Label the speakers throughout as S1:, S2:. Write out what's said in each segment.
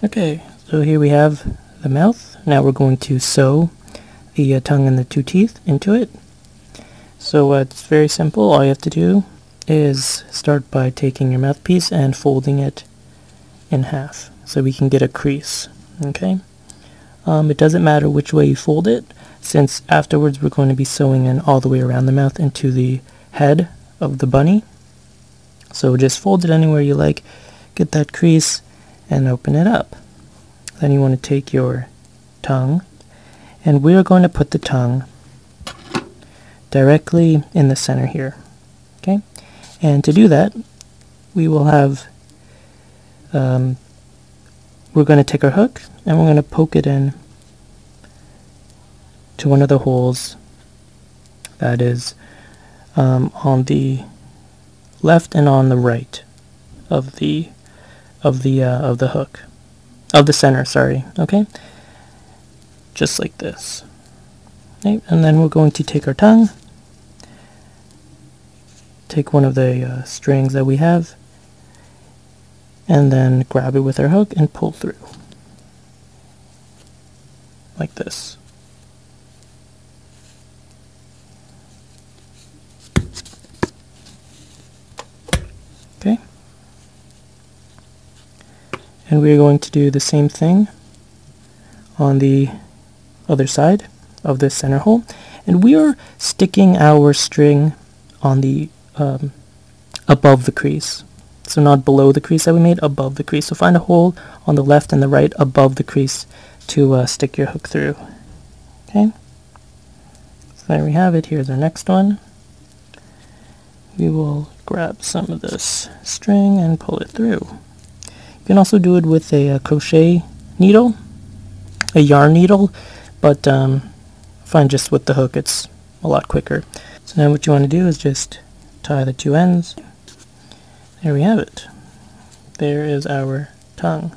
S1: Okay, so here we have the mouth. Now we're going to sew the uh, tongue and the two teeth into it. So uh, it's very simple. All you have to do is start by taking your mouthpiece and folding it in half so we can get a crease. Okay. Um, it doesn't matter which way you fold it since afterwards we're going to be sewing in all the way around the mouth into the head of the bunny. So just fold it anywhere you like, get that crease, and open it up. Then you want to take your tongue, and we're going to put the tongue directly in the center here. Okay, and to do that, we will have, um, we're going to take our hook, and we're going to poke it in to one of the holes that is um, on the left and on the right of the of the uh, of the hook. Of the center sorry. Okay? Just like this. Okay. and then we're going to take our tongue. Take one of the uh, strings that we have. And then grab it with our hook and pull through. Like this. Okay. And we're going to do the same thing on the other side of this center hole. And we are sticking our string on the um, above the crease. So not below the crease that we made, above the crease. So find a hole on the left and the right above the crease to uh, stick your hook through. Okay. So there we have it. Here's our next one. We will grab some of this string and pull it through. You can also do it with a, a crochet needle, a yarn needle, but um, find just with the hook it's a lot quicker. So now what you want to do is just tie the two ends. There we have it. There is our tongue.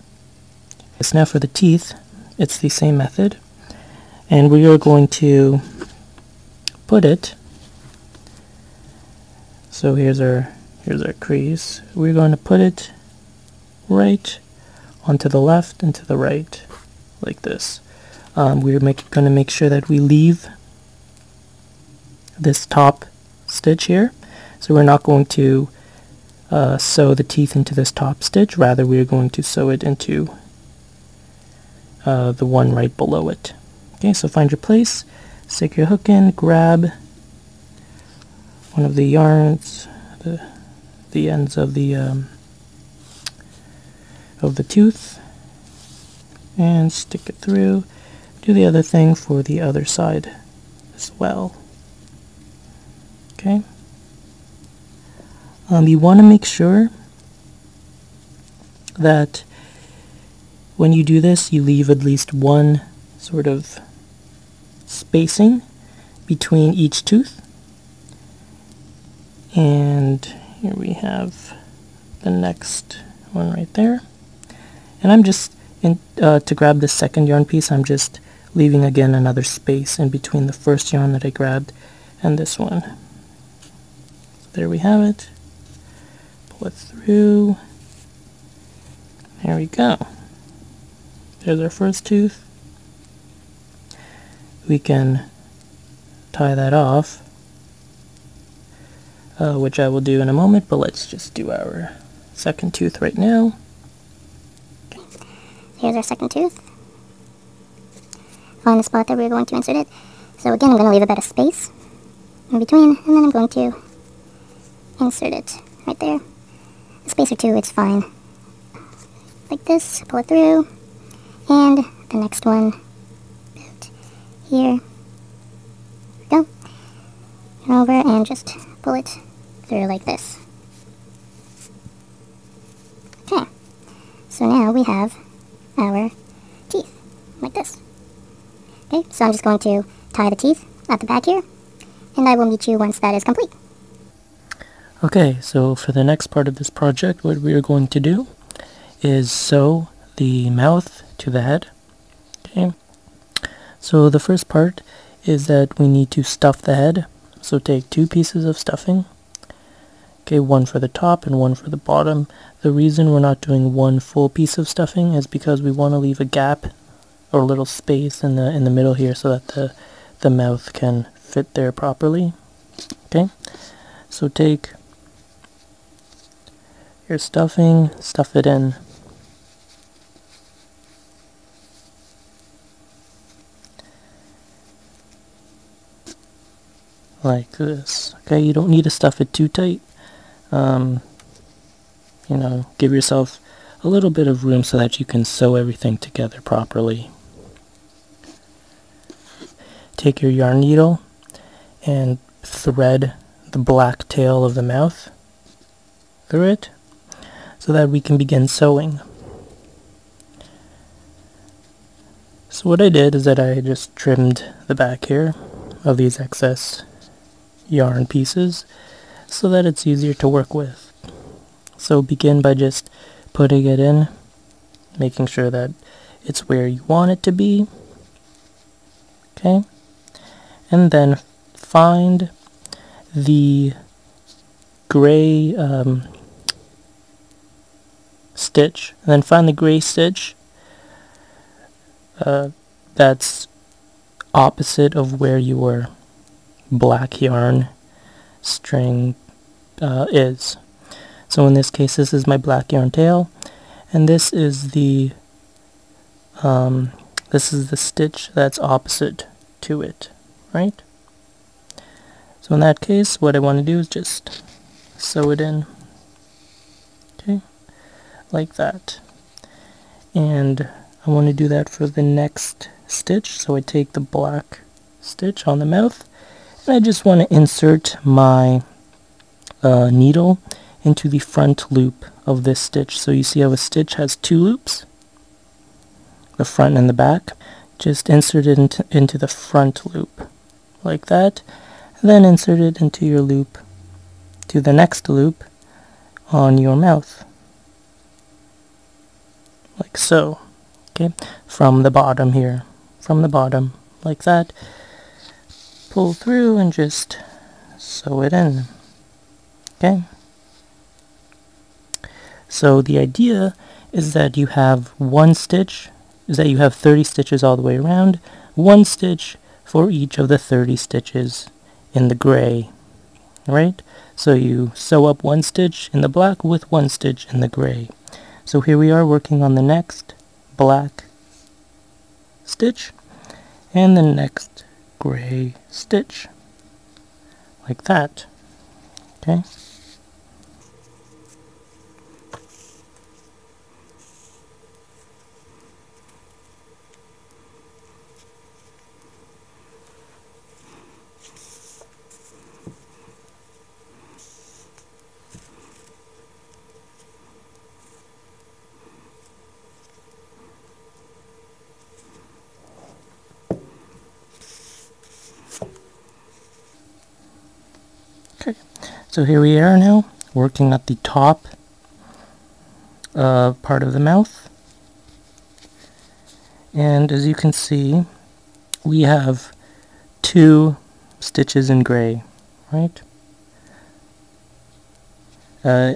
S1: So now for the teeth, it's the same method. And we are going to put it so here's our here's our crease. We're going to put it right onto the left and to the right like this. Um, we're going to make sure that we leave this top stitch here. So we're not going to uh, sew the teeth into this top stitch. Rather, we're going to sew it into uh, the one right below it. Okay, so find your place, stick your hook in, grab one of the yarns, the, the ends of the um, of the tooth, and stick it through. Do the other thing for the other side as well. Okay. Um, you want to make sure that when you do this, you leave at least one sort of spacing between each tooth and here we have the next one right there and I'm just in, uh, to grab the second yarn piece I'm just leaving again another space in between the first yarn that I grabbed and this one. So there we have it. Pull it through. There we go. There's our first tooth. We can tie that off uh, which I will do in a moment, but let's just do our second tooth right now.
S2: Here's our second tooth. Find the spot that we're going to insert it. So again, I'm going to leave a bit of space in between, and then I'm going to insert it right there. A space or two, it's fine. Like this, pull it through, and the next one, here, go, and over, and just pull it through like this. Okay, so now we have our teeth, like this. Okay, so I'm just going to tie the teeth at the back here, and I will meet you once that is complete.
S1: Okay, so for the next part of this project, what we are going to do is sew the mouth to the head. Okay, so the first part is that we need to stuff the head. So take two pieces of stuffing, Okay, one for the top and one for the bottom. The reason we're not doing one full piece of stuffing is because we want to leave a gap or a little space in the in the middle here so that the the mouth can fit there properly. Okay, so take your stuffing, stuff it in. Like this. Okay, you don't need to stuff it too tight. Um, you know, give yourself a little bit of room so that you can sew everything together properly. Take your yarn needle and thread the black tail of the mouth through it so that we can begin sewing. So what I did is that I just trimmed the back here of these excess yarn pieces so that it's easier to work with. So begin by just putting it in, making sure that it's where you want it to be. Okay? And then find the gray um, stitch, and then find the gray stitch uh, that's opposite of where your black yarn string uh, is. So in this case, this is my black yarn tail, and this is the um, this is the stitch that's opposite to it, right? So in that case, what I want to do is just sew it in, okay, like that. And I want to do that for the next stitch, so I take the black stitch on the mouth, and I just want to insert my uh, needle into the front loop of this stitch. So you see how a stitch has two loops, the front and the back. Just insert it into, into the front loop, like that. then insert it into your loop, to the next loop on your mouth, like so. Okay, from the bottom here, from the bottom, like that pull through and just sew it in. Okay? So the idea is that you have one stitch, is that you have 30 stitches all the way around, one stitch for each of the 30 stitches in the gray, right? So you sew up one stitch in the black with one stitch in the gray. So here we are working on the next black stitch and the next gray stitch like that okay so here we are now, working at the top uh, part of the mouth. And as you can see, we have two stitches in gray, right? Uh,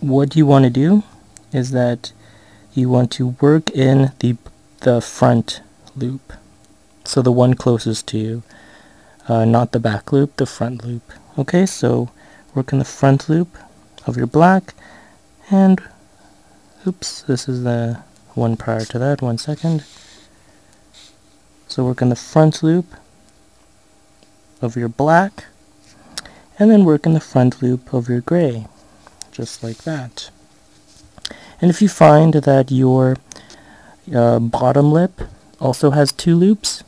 S1: what you want to do is that you want to work in the the front loop, so the one closest to you uh, not the back loop, the front loop. Okay, so work in the front loop of your black, and oops, this is the one prior to that, one second. So work in the front loop of your black, and then work in the front loop of your gray, just like that. And if you find that your uh, bottom lip also has two loops,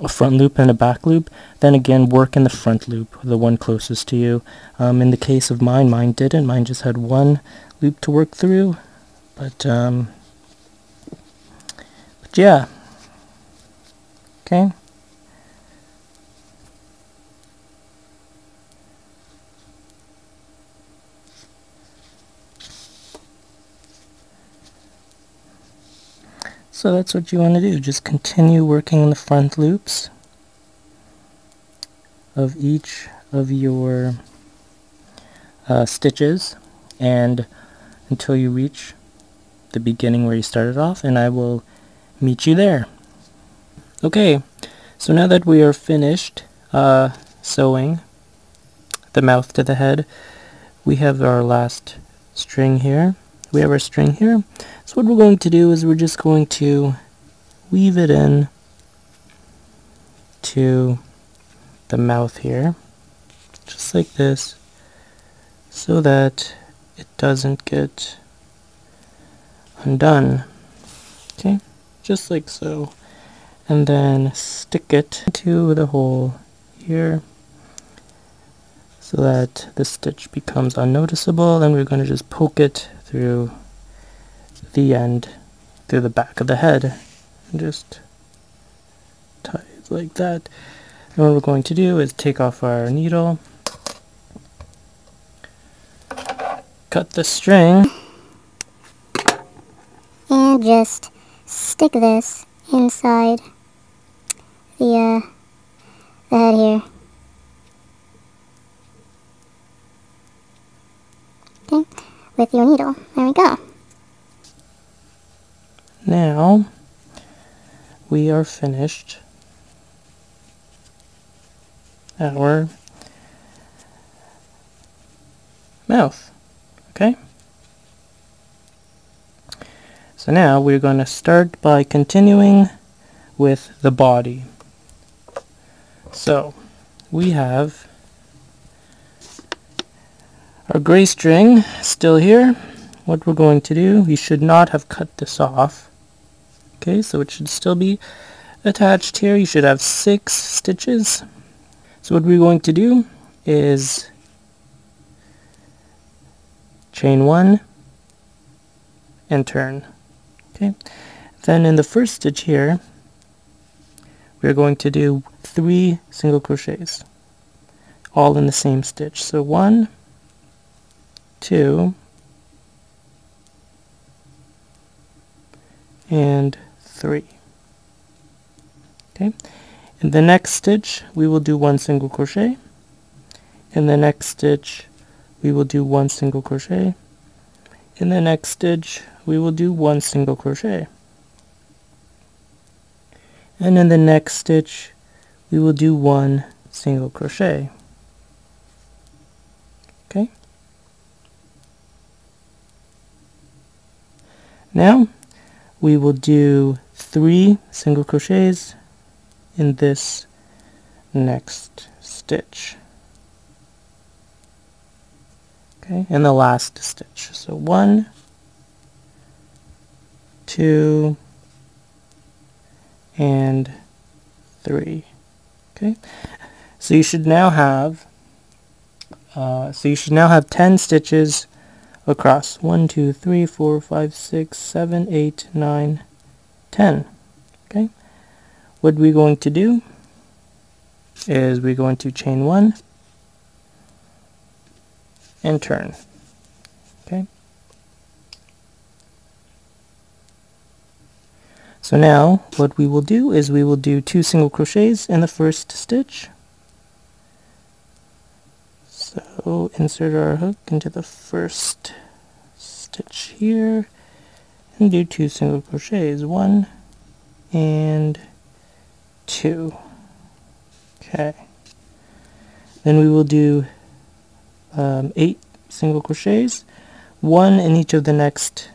S1: a front loop and a back loop, then again work in the front loop, the one closest to you. Um, in the case of mine, mine didn't. Mine just had one loop to work through. But, um, but yeah. Okay. So that's what you want to do. Just continue working in the front loops of each of your uh, stitches and until you reach the beginning where you started off and I will meet you there. Okay, so now that we are finished uh, sewing the mouth to the head, we have our last string here. We have our string here. So what we're going to do is we're just going to weave it in to the mouth here, just like this, so that it doesn't get undone. Okay, just like so. And then stick it into the hole here so that the stitch becomes unnoticeable. Then we're going to just poke it through the end, through the back of the head. And just tie it like that. And what we're going to do is take off our needle, cut the string,
S2: and just stick this inside the, uh, the head here. Okay, with your needle. There we go.
S1: Now, we are finished our mouth. Okay? So now we're going to start by continuing with the body. So we have our gray string still here. What we're going to do, we should not have cut this off. Okay, so it should still be attached here. You should have six stitches. So what we're going to do is chain one and turn. Okay. Then in the first stitch here, we're going to do three single crochets, all in the same stitch. So one, two, and three. Okay. In the next stitch, we will do one single crochet. In the next stitch, we will do one single crochet. In the next stitch, we will do one single crochet. And in the next stitch, we will do one single crochet. Okay? Now, we will do three single crochets in this next stitch. Okay, and the last stitch. So one, two, and three. Okay, so you should now have uh, so you should now have 10 stitches across. 1, 2, 3, 4, 5, 6, 7, 8, 9, 10. Okay. What we're going to do is we're going to chain one and turn. Okay. So now what we will do is we will do two single crochets in the first stitch. So insert our hook into the first stitch here and do two single crochets one and two. Okay. Then we will do um, eight single crochets, one in each of the next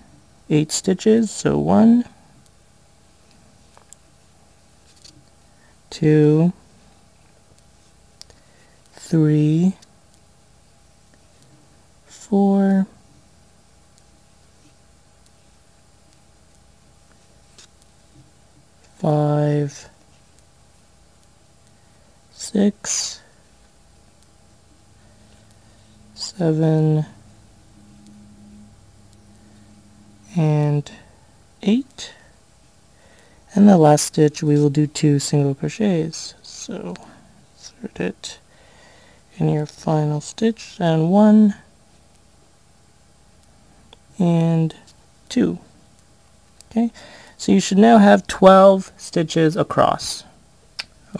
S1: eight stitches. So one, two, three, four, five, six, seven, and eight. And the last stitch we will do two single crochets. So insert it in your final stitch and one and two. Okay, so you should now have 12 stitches across.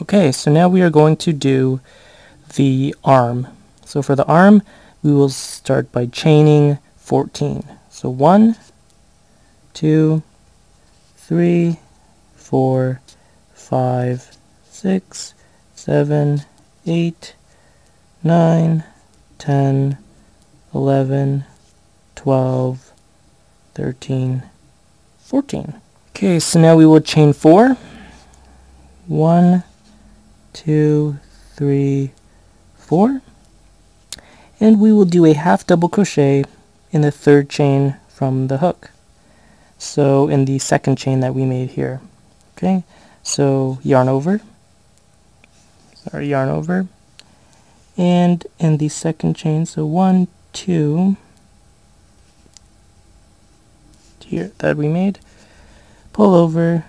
S1: Okay, so now we are going to do the arm. So for the arm, we will start by chaining 14. So 1, 2, 3, 4, 5, 6, 7, 8, 9, 10, 11, 12, 13, 14. Okay, so now we will chain 4. 1, 2, 3, 4. And we will do a half double crochet in the third chain from the hook. So in the second chain that we made here. Okay, so yarn over, sorry, yarn over, and in the second chain, so one, two, here that we made, pull over,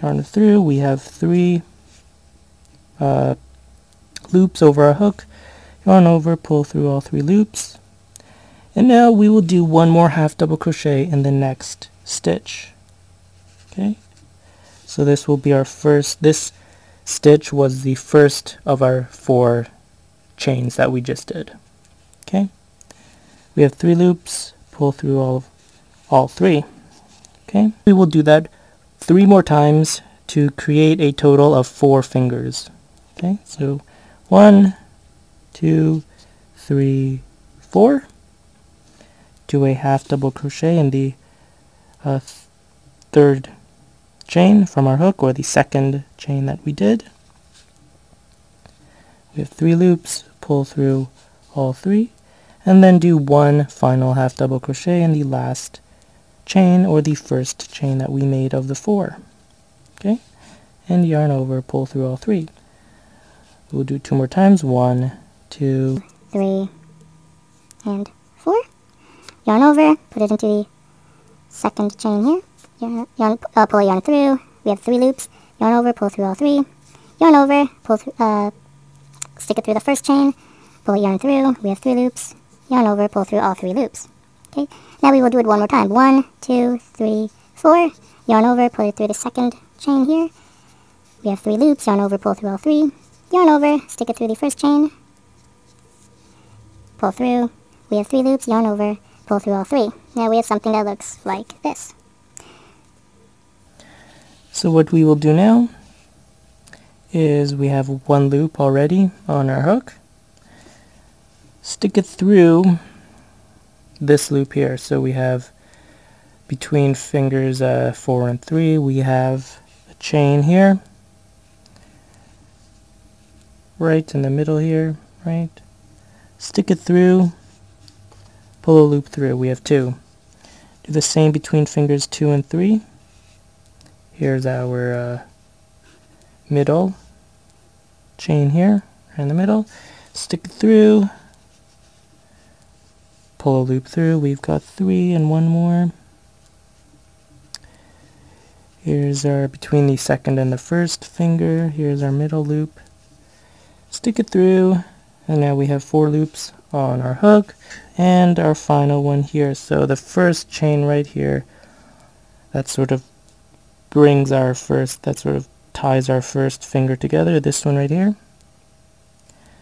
S1: yarn through, we have three uh, loops over our hook, yarn over, pull through all three loops, and now we will do one more half double crochet in the next stitch. Okay, so this will be our first, this stitch was the first of our four chains that we just did. Okay, we have three loops, pull through all, all three. Okay, we will do that three more times to create a total of four fingers. Okay, so one, two, three, four. Do a half double crochet in the uh, third chain from our hook or the second chain that we did. We have three loops, pull through all three, and then do one final half double crochet in the last chain or the first chain that we made of the four. Okay, and yarn over, pull through all three. We'll do two more times, one, two,
S2: three, and four. Yarn over, put it into the second chain here. Yarn, yarn, uh, pull yarn through. We have three loops. Yarn over, pull through all three. Yarn over, pull through, uh, stick it through the first chain. Pull yarn through. We have three loops. Yarn over, pull through all three loops. Okay. Now we will do it one more time. One, two, three, four. Yarn over, pull it through the second chain here. We have three loops. Yarn over, pull through all three. Yarn over, stick it through the first chain. Pull through. We have three loops. Yarn over, pull through all three. Now we have something that looks like this.
S1: So what we will do now is we have one loop already on our hook. Stick it through this loop here. So we have between fingers uh, 4 and 3 we have a chain here. Right in the middle here right? Stick it through pull a loop through. We have two. Do the same between fingers 2 and 3 here's our uh, middle chain here in the middle. Stick it through pull a loop through. We've got three and one more. Here's our between the second and the first finger. Here's our middle loop. Stick it through. And now we have four loops on our hook and our final one here. So the first chain right here that sort of brings our first that sort of ties our first finger together. This one right here.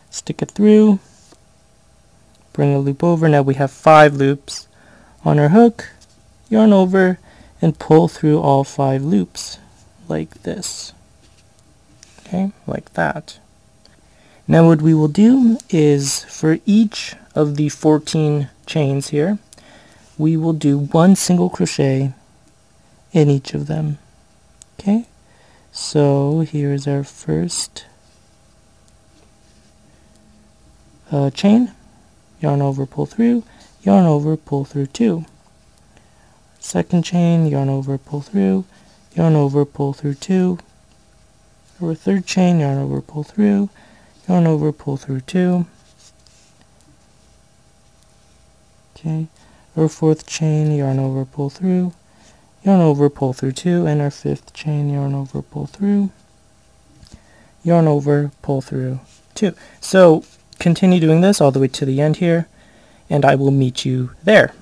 S1: Stick it through bring a loop over. Now we have five loops on our hook. Yarn over and pull through all five loops like this. Okay like that. Now what we will do is for each of the 14 chains here, we will do one single crochet in each of them. Okay, so here's our first uh, chain, yarn over, pull through, yarn over, pull through two. Second chain, yarn over, pull through, yarn over, pull through two. Our third chain, yarn over, pull through, yarn over, pull through two. Okay, our fourth chain, yarn over, pull through, yarn over, pull through two, and our fifth chain, yarn over, pull through, yarn over, pull through two. So continue doing this all the way to the end here, and I will meet you there.